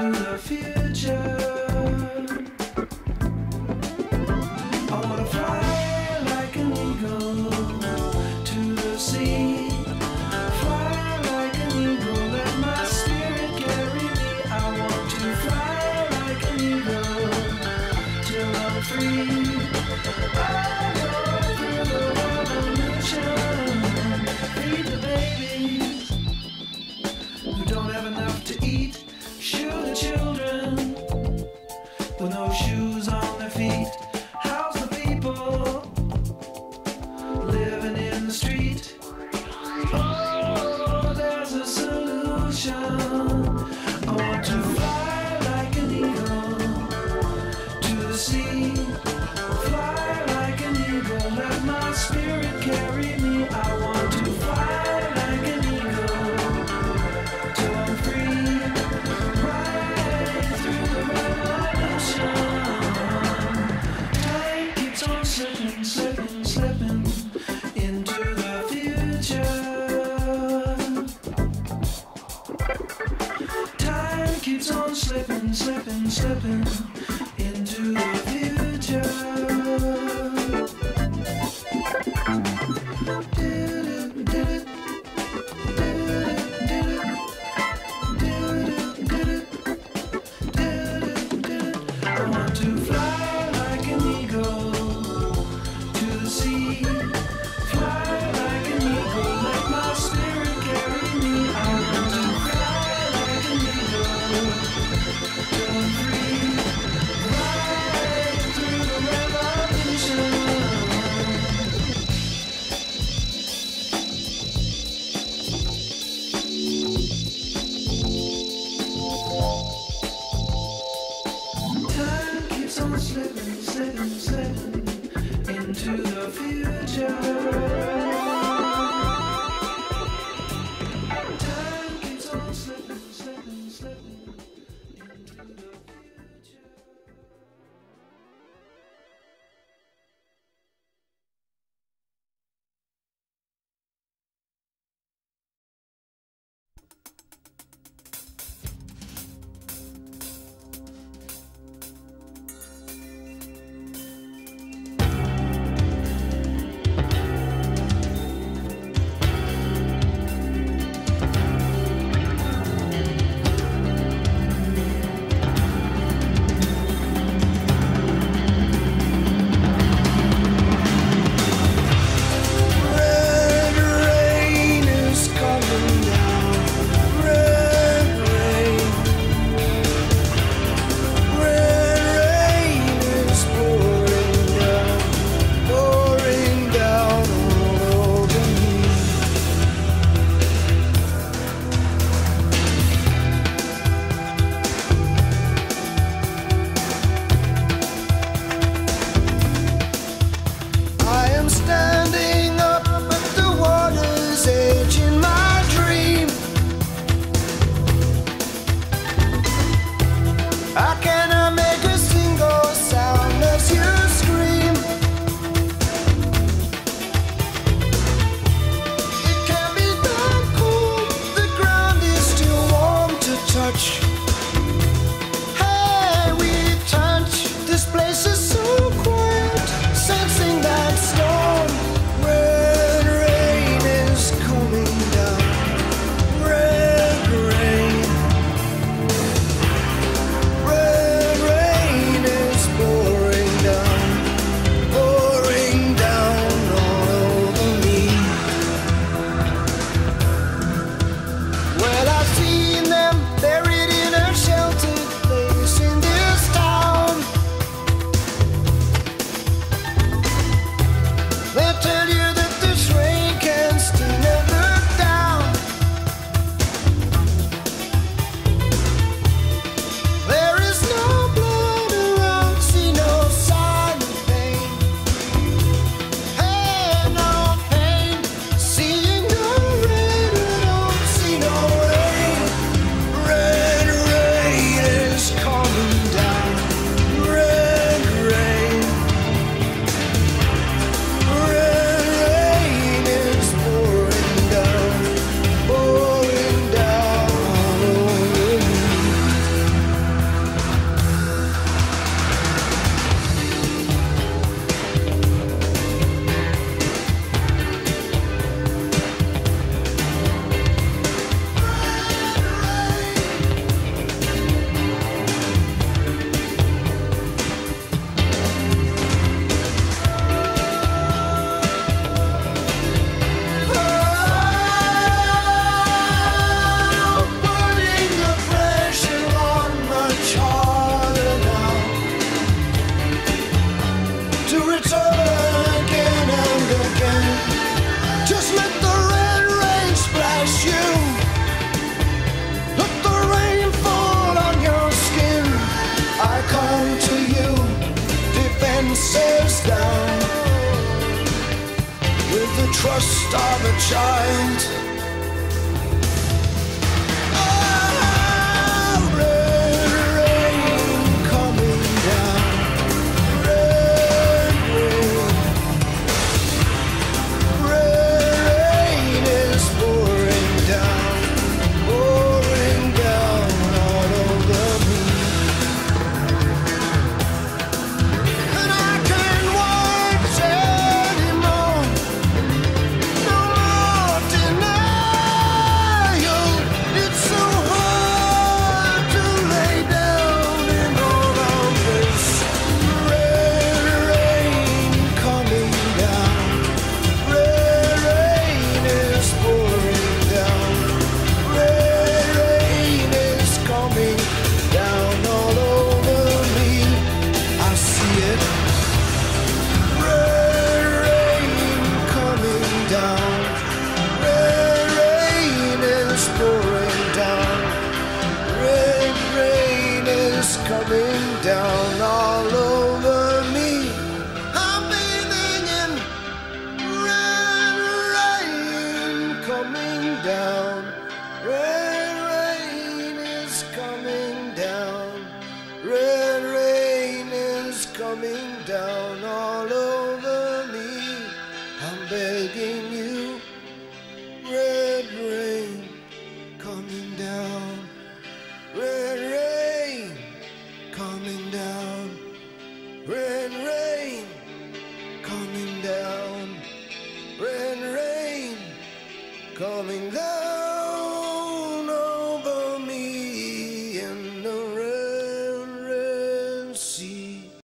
to the field. Show. slipping, slipping, slipping. slipping, slipping, slipping into the future. Trust of a child. is coming down all over me. I'm bathing in red rain coming down. Red rain is coming down. Red rain is coming down all over. When